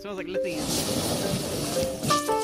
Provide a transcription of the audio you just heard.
smells like lithium.